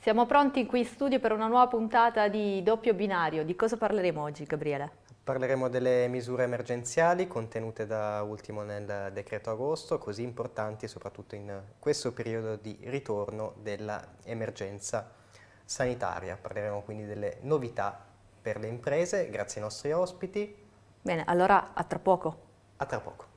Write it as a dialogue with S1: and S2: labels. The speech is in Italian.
S1: Siamo pronti qui in studio per una nuova puntata di doppio binario. Di cosa parleremo oggi, Gabriele?
S2: Parleremo delle misure emergenziali contenute da ultimo nel decreto agosto, così importanti soprattutto in questo periodo di ritorno dell'emergenza sanitaria. Parleremo quindi delle novità per le imprese, grazie ai nostri ospiti.
S1: Bene, allora a tra poco.
S2: A tra poco.